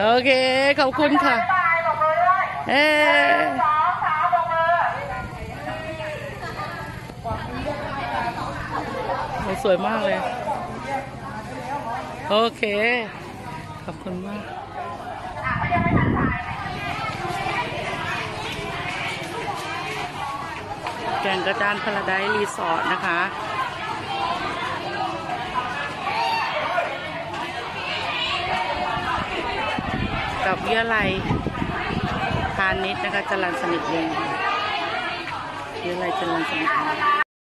โอเค ขอบคุณค่ะตายบอกเลยด้วยเอ้ยสองสามบอกเลยโอ้สวยมากเลย โอเค ขอบคุณมากแก่งกระจานพาราไดรีสอร์ทนะคะ กับวิทยาลัยพาณิชย์นะคะจรัญสนิทวงศ์วิทยาลัยจรัญสนิทวงศ์